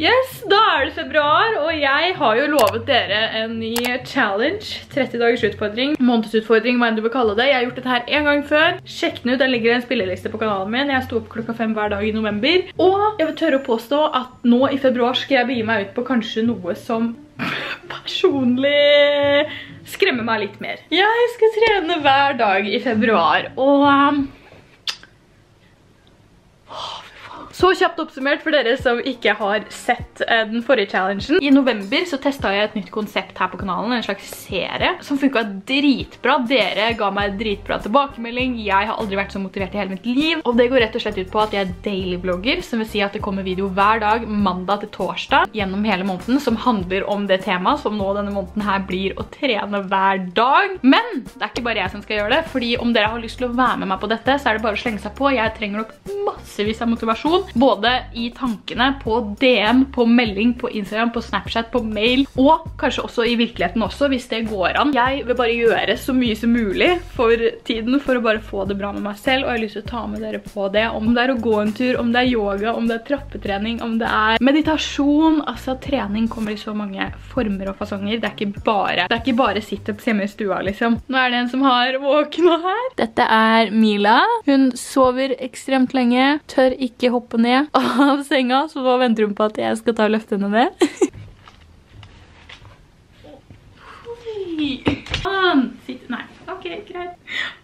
Yes, da er det februar, og jeg har jo lovet dere en ny challenge. 30 dagers utfordring, månedsutfordring, hva enn du vil kalle det. Jeg har gjort dette her en gang før. Sjekk den ut, den ligger i en spilleliste på kanalen min. Jeg sto opp klokka fem hver dag i november. Og jeg vil tørre å påstå at nå i februar skal jeg begi meg ut på kanskje noe som personlig skremmer meg litt mer. Jeg skal trene hver dag i februar, og... Um, Så kjapt oppsummert for dere som ikke har sett eh, den forrige challengen. I november så testet jeg et nytt konsept her på kanalen, en slags serie, som funket dritbra. Dere ga meg dritbra tilbakemelding. Jeg har aldri vært så motivert i hele mitt liv. Og det går rett og slett ut på at jeg er daily-blogger, som vil si at det kommer video hver dag, mandag til torsdag, gjennom hele måneden, som handler om det temaet som nå denne måneden her blir å trene hver dag. Men det er ikke bare jeg som skal gjøre det, fordi om dere har lyst til å være med meg på dette, så er det bare å slenge seg på. Jeg trenger nok massevis av motivasjon både i tankene, på DM, på melding, på Instagram, på Snapchat, på mail, og kanskje også i virkeligheten også, hvis det går an. Jeg vil bare gjøre så mye som mulig for tiden, for å bare få det bra med meg selv, og jeg har lyst til å ta med dere på det. Om det er å gå en tur, om det er yoga, om det er trappetrening, om det er meditasjon, altså trening kommer i så mange former og fasonger. Det er ikke bare, det er ikke bare sit-ups hjemme i stua, liksom. Nå er det en som har våkna her. Dette er Mila. Hun sover ekstremt lenge, tør ikke hoppe ned av senga, så da venter hun på at jeg skal ta og løfte henne ned. Sitt, nei, ok, greit.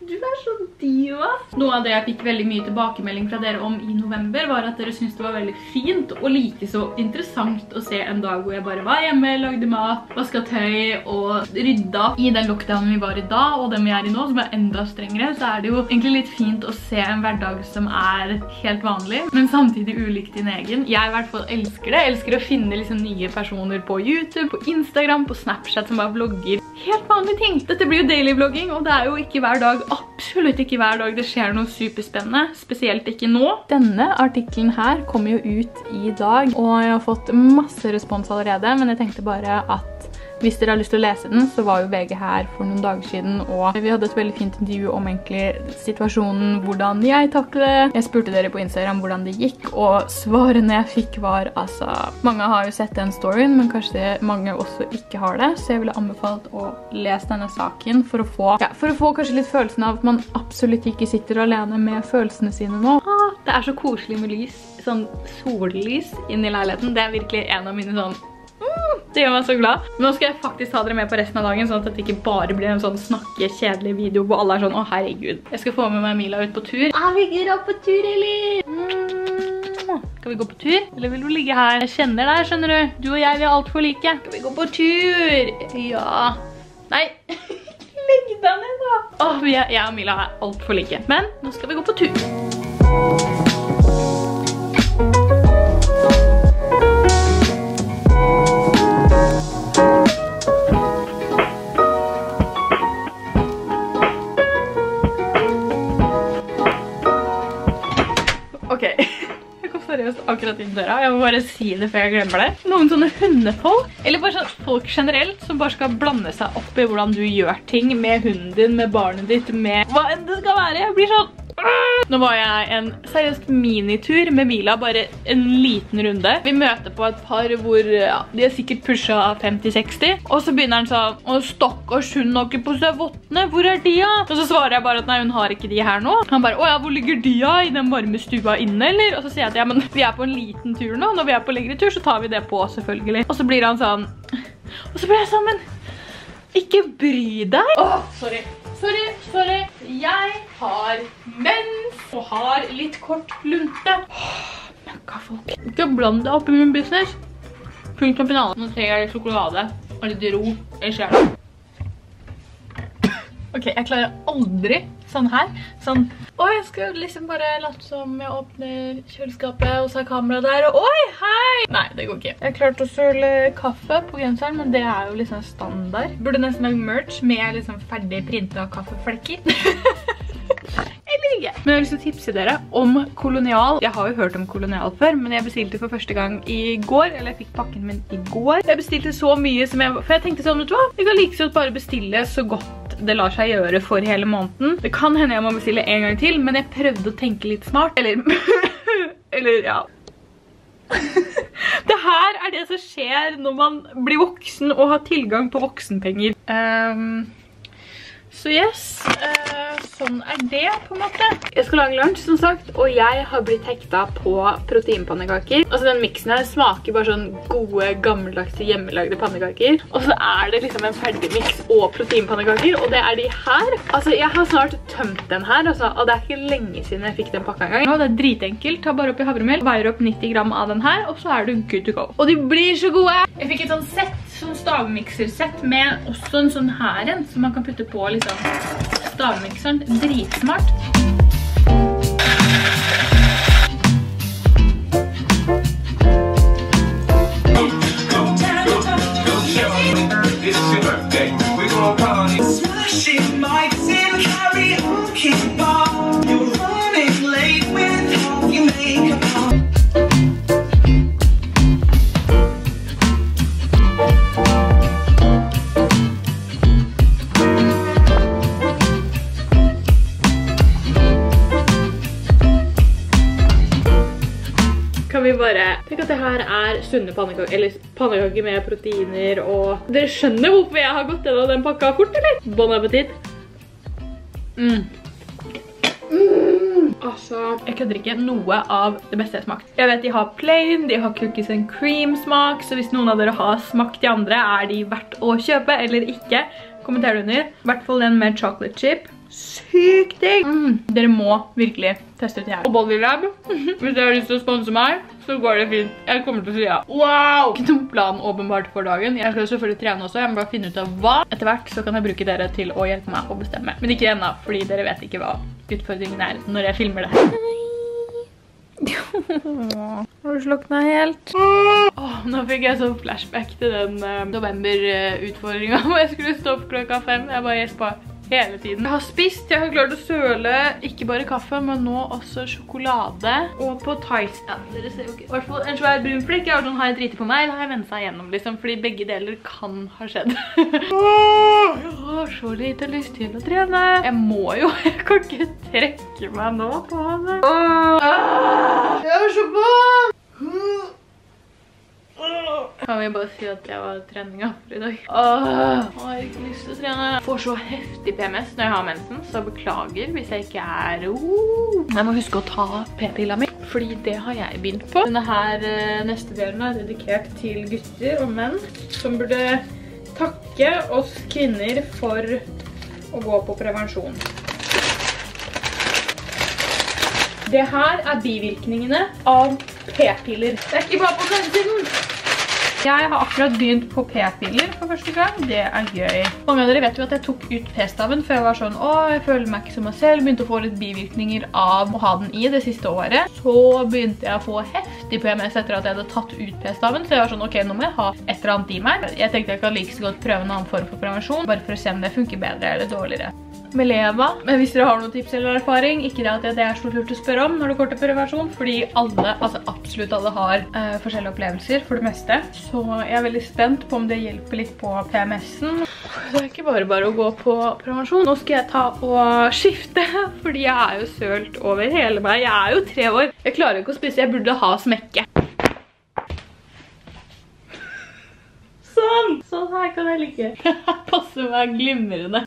Du er så diva. Noe av det jeg fikk veldig mye tilbakemelding fra dere om i november, var at dere syntes det var veldig fint og like så interessant å se en dag hvor jeg bare var hjemme, lagde mat, vasket tøy og rydda. I den lockdownen vi var i da, og den vi er i nå, som er enda strengere, så er det jo egentlig litt fint å se en hverdag som er helt vanlig, men samtidig ulikt din egen. Jeg i hvert fall elsker det. Jeg elsker å finne liksom nye personer på YouTube, på Instagram, på Snapchat som bare vlogger helt vanlige ting. Dette blir jo daily vlogging, og det er jo ikke hver dag absolutt ikke hver dag det skjer noe superspennende, spesielt ikke nå. Denne artikkelen her kommer jo ut i dag, og jeg har fått masse respons allerede, men jeg tenkte bare at hvis dere har lyst til å lese den, så var jo VG her for noen dager siden, og vi hadde et veldig fint intervju om egentlig situasjonen, hvordan jeg taklet. Jeg spurte dere på Instagram hvordan det gikk, og svarene jeg fikk var, altså, mange har jo sett den storyen, men kanskje mange også ikke har det, så jeg ville anbefalt å lese denne saken for å få, ja, for å få kanskje litt følelsen av at man absolutt ikke sitter alene med følelsene sine nå. Ah, det er så koselig med lys, sånn sollys inn i leiligheten. Det er virkelig en av mine sånn det gjør meg så glad. Nå skal jeg faktisk ta dere med på resten av dagen, sånn at det ikke bare blir en sånn snakke, kjedelig video hvor alle er sånn, å herregud. Jeg skal få med meg Mila ut på tur. Ah, vi går på tur, eller? Mm. Skal vi gå på tur? Eller vil du ligge her? Jeg kjenner deg, skjønner du. Du og jeg, vi er alt for like. Skal vi gå på tur? Ja. Nei. Legg deg ned da. Åh, jeg, jeg og Mila er alt for like. Men nå skal vi gå på tur. Inn døra. Jeg må bare si det før jeg glemmer det. Noen sånne hundefolk, eller bare sånn folk generelt, som bare skal blande seg opp i hvordan du gjør ting med hunden din, med barnet ditt, med hva enn det skal være. Jeg blir sånn nå var jeg en seriøst minitur med Mila, bare en liten runde. Vi møter på et par hvor ja, de er sikkert pushet 50-60. Og så begynner han sånn, å stakkars hun har ikke på seg vottene, hvor er de ja? Og så svarer jeg bare at nei, hun har ikke de her nå. Han bare, åja, hvor ligger de ja? I den varme stua inne, eller? Og så sier jeg at ja, men vi er på en liten tur nå. Når vi er på lengre tur, så tar vi det på, selvfølgelig. Og så blir han sånn, og så blir jeg sånn, men ikke bry deg. Åh, sorry. Sorry, sorry. Jeg har mens og har litt kort lunte. Møkka folk. Ikke bland deg opp i min business. Punktum finale. Nå trenger jeg litt sjokolade og litt ro i sjela. Ok, jeg klarer aldri sånn her. Sånn, oi, jeg skal liksom bare late som jeg åpner kjøleskapet, og så er kamera der, og oi, hei! Nei, det går ikke. Jeg klarte å søle kaffe på genseren, men det er jo liksom standard. Burde nesten lage merch med liksom ferdig printet kaffeflekker. Men jeg har lyst til å tipse dere om Kolonial. Jeg har jo hørt om Kolonial før, men jeg bestilte for første gang i går, eller jeg fikk pakken min i går. Jeg bestilte så mye som jeg, for jeg tenkte sånn, vet du hva? Jeg kan like så bare bestille så godt det lar seg gjøre for hele måneden. Det kan hende jeg må bestille en gang til, men jeg prøvde å tenke litt smart. Eller, eller ja. det her er det som skjer når man blir voksen og har tilgang på voksenpenger. Um, så yes, uh, sånn er det på en måte. Jeg skal lage lunsj som sagt, og jeg har blitt hekta på proteinpannekaker. Altså den miksen her smaker bare sånn gode, gammeldagse, hjemmelagde pannekaker. Og så er det liksom en ferdig miks og proteinpannekaker, og det er de her. Altså jeg har snart tømt den her, altså, og det er ikke lenge siden jeg fikk den pakka en gang. Nå, det er dritenkelt, ta bare opp i havremel, veier opp 90 gram av den her, og så er du good to go. Og de blir så gode! Jeg fikk et sånn sett, sånn stavmiksersett med også en sånn her en, som man kan putte på liksom stavmikseren. Dritsmart. Smashing my in vi bare Tenk at det her er sunne pannekaker, eller pannekaker med proteiner og Dere skjønner hvorfor jeg har gått gjennom den pakka fort, eller? Bon appetit. Mm. Mm. Altså, jeg kødder ikke noe av det beste jeg har smakt. Jeg vet de har plain, de har cookies and cream smak, så hvis noen av dere har smakt de andre, er de verdt å kjøpe eller ikke? Kommenter under. I hvert fall den med chocolate chip. Sykt digg! Mm. Dere må virkelig teste ut det her. Og Bodylab, hvis dere har lyst til å sponse meg, så går det fint. Jeg kommer til å si ja. Wow! Ikke noen plan åpenbart for dagen. Jeg skal selvfølgelig trene også. Jeg må bare finne ut av hva. Etter hvert så kan jeg bruke dere til å hjelpe meg å bestemme. Men ikke ennå, fordi dere vet ikke hva utfordringen er når jeg filmer det. Har du sluknet helt? Åh, nå fikk jeg sånn flashback til den uh, november-utfordringen hvor jeg skulle stå opp klokka fem. Jeg bare gjespa hele tiden. Jeg har spist, jeg har klart å søle ikke bare kaffe, men nå også sjokolade. Og på Thais, ja, dere ser jo ikke, i hvert fall en svær brun flekk. Jeg har sånn, har jeg driti på meg, eller har jeg ventet seg gjennom, liksom, fordi begge deler kan ha skjedd. Åh, jeg har så lite lyst til å trene. Jeg må jo, jeg kan ikke trekke meg nå på det. Jeg er så vant! Kan vi bare si at jeg var treninga for i dag? Åh, jeg har ikke lyst til å trene. Jeg får så heftig PMS når jeg har mensen, så beklager hvis jeg ikke er... Jeg må huske å ta p-pilla mi, fordi det har jeg begynt på. Denne her eh, neste delen er dedikert til gutter og menn, som burde takke oss kvinner for å gå på prevensjon. Det her er bivirkningene av p-piller. Det er ikke bare på den siden. Jeg har akkurat begynt på p-piller for første gang. Det er gøy. Mange av dere vet jo at jeg tok ut p-staven, før jeg var sånn, å, jeg føler meg ikke som meg selv. Begynte å få litt bivirkninger av å ha den i det siste året. Så begynte jeg å få heftig PMS etter at jeg hadde tatt ut p-staven. Så jeg var sånn, ok, nå må jeg ha et eller annet i meg. Jeg tenkte jeg kan like så godt prøve en annen form for prevensjon, bare for å se om det funker bedre eller dårligere med leva. Men hvis dere har noen tips eller erfaring, ikke det at det er så lurt å spørre om når det går til prevensjon, fordi alle, altså absolutt alle har uh, forskjellige opplevelser for det meste. Så jeg er veldig spent på om det hjelper litt på PMS-en. Det er ikke bare bare å gå på prevensjon. Nå skal jeg ta og skifte, fordi jeg er jo sølt over hele meg. Jeg er jo tre år. Jeg klarer ikke å spise, jeg burde ha smekke. Sånn! Sånn her kan jeg ligge. Passer meg glimrende.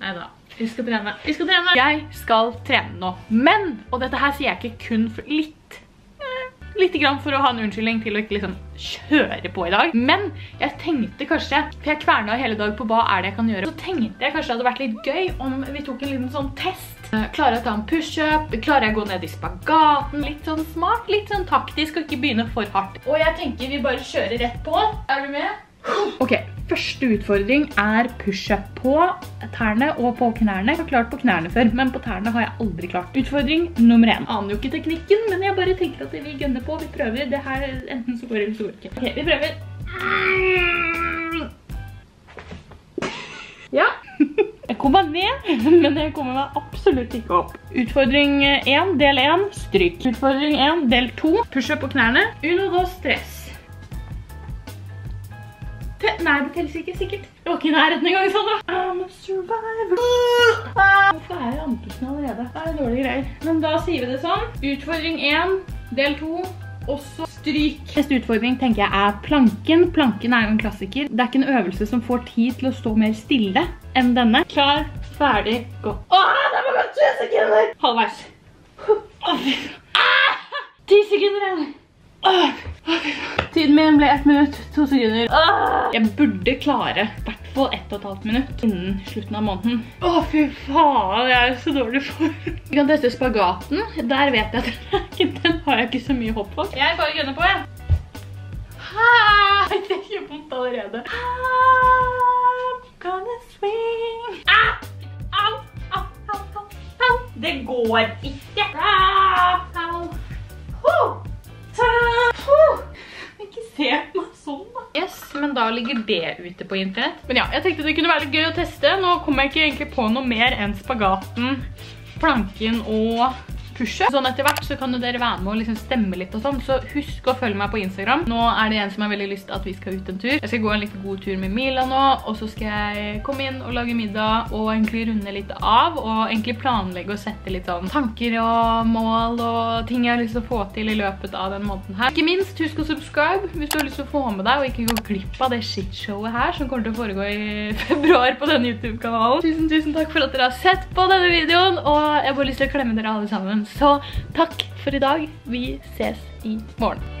Neida. Vi skal trene. Vi skal trene. Jeg skal trene nå. Men, og dette her sier jeg ikke kun for litt, eh, litt grann for å ha en unnskyldning til å ikke liksom kjøre på i dag. Men jeg tenkte kanskje, for jeg kverna hele dag på hva er det jeg kan gjøre, så tenkte jeg kanskje det hadde vært litt gøy om vi tok en liten sånn test. Eh, Klarer jeg å ta en push-up? Klarer jeg å gå ned i spagaten? Litt sånn smart, litt sånn taktisk, og ikke begynne for hardt. Og jeg tenker vi bare kjører rett på. Er du med? Ok, første utfordring er push-up på tærne og på knærne. Jeg har klart på knærne før, men på tærne har jeg aldri klart. Utfordring nummer 1. Aner jo ikke teknikken, men jeg bare tenker at vi gønner på. Vi prøver. Det her enten så går eller så går ikke. Ok, vi prøver. Ja. Jeg kommer ned, men jeg kommer meg absolutt ikke opp. Utfordring 1, del 1, stryk. Utfordring 1, del 2, push-up på knærne. Uno, dos, tres. Nei, det telles ikke sikkert. Det var ikke i nærheten engang, gang, da. I'm a survivor. Ah, Hvorfor er jeg andpusten allerede? Det er dårlige greier. Men da sier vi det sånn. Utfordring 1, del 2, også stryk. Neste utfordring tenker jeg er planken. Planken er jo en klassiker. Det er ikke en øvelse som får tid til å stå mer stille enn denne. Klar, ferdig, gå. Åh, det var gått 20 sekunder! Halvveis. Åh, fy. Ah! 10 sekunder igjen. Åh. Tiden min ble 1 minutt, 2 sekunder. Åh. Jeg burde klare hvert fall 1,5 minutt innen slutten av måneden. Åh, fy faen, jeg er så dårlig for. Vi kan teste spagaten. Der vet jeg at den har jeg ikke så mye hopp på. Jeg bare gønner på, jeg. Ah, Det gjør vondt allerede. I'm gonna swing. Ah! Au, au, au, au, au. Det går ikke. Ah, men da ligger det ute på internett. Men ja, jeg tenkte det kunne være litt gøy å teste. Nå kommer jeg ikke egentlig på noe mer enn spagaten, planken og pushet. Sånn etter hvert så kan dere være med og liksom stemme litt og sånn, så husk å følge meg på Instagram. Nå er det en som har veldig lyst til at vi skal ut en tur. Jeg skal gå en litt god tur med Mila nå, og så skal jeg komme inn og lage middag og egentlig runde litt av, og egentlig planlegge og sette litt sånn tanker og mål og ting jeg har lyst til å få til i løpet av den måneden her. Ikke minst, husk å subscribe hvis du har lyst til å få med deg og ikke gå glipp av det shitshowet her som kommer til å foregå i februar på denne YouTube-kanalen. Tusen, tusen takk for at dere har sett på denne videoen, og jeg har bare lyst til å klemme dere alle sammen. Så takk for i dag. Vi ses i morgen.